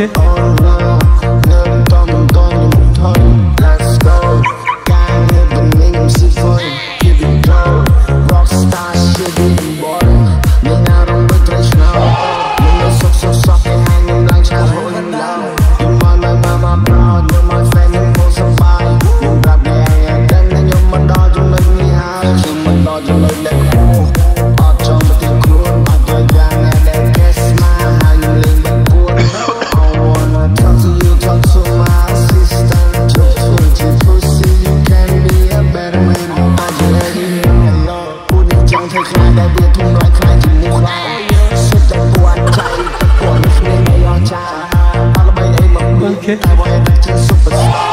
okay? ខ្លាចដែលវាធំឡើងខ្លាចជាមូសខ្លាចសុទ្ធតែពួតចៃពួតនេះគ្នាអស់ចាអត់ល្បីអីមកមើលតែបើឯងជា superstar